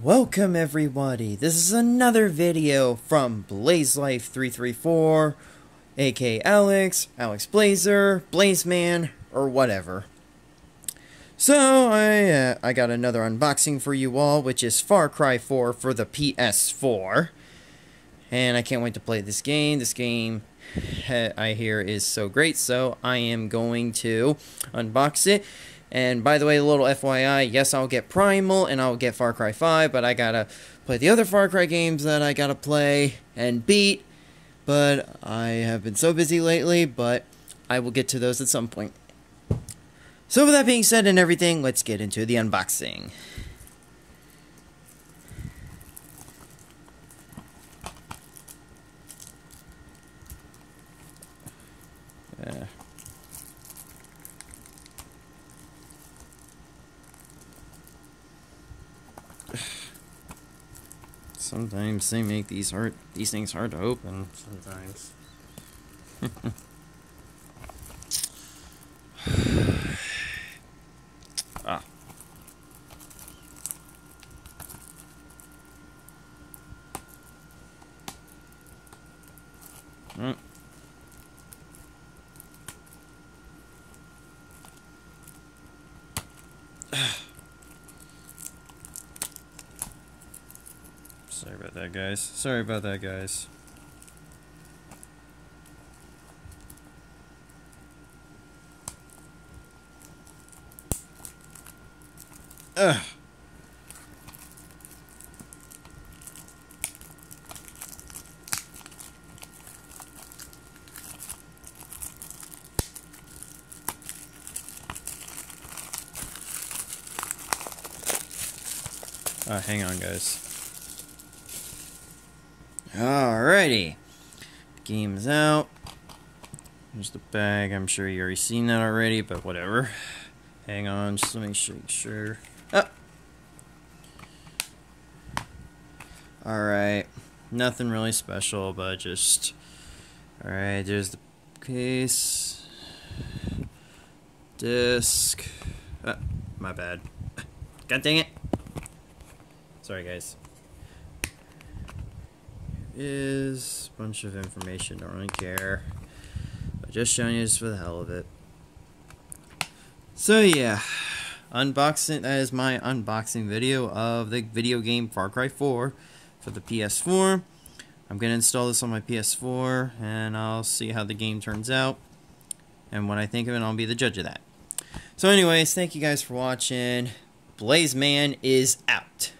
Welcome everybody. This is another video from Blaze Life 334, aka Alex, Alex Blazer, Blazeman, or whatever. So I uh, I got another unboxing for you all, which is Far Cry 4 for the PS4, and I can't wait to play this game. This game I hear is so great, so I am going to unbox it and by the way, a little FYI, yes, I'll get Primal and I'll get Far Cry 5, but I gotta play the other Far Cry games that I gotta play and beat. But I have been so busy lately, but I will get to those at some point. So with that being said and everything, let's get into the unboxing. Uh, Sometimes they make these hard these things hard to open sometimes. ah. Mm. Sorry about that, guys. Sorry about that, guys. Ugh. Uh, hang on, guys. Alrighty. Game's out. There's the bag. I'm sure you already seen that already, but whatever. Hang on, just let me make sure. Oh. Alright. Nothing really special, but just... Alright, there's the case. Disc. Oh, my bad. God dang it. Sorry, guys is a bunch of information. Don't really care. But just showing you just for the hell of it. So yeah, unboxing. That is my unboxing video of the video game Far Cry 4 for the PS4. I'm gonna install this on my PS4, and I'll see how the game turns out. And what I think of it, I'll be the judge of that. So anyways, thank you guys for watching. Blaze Man is out.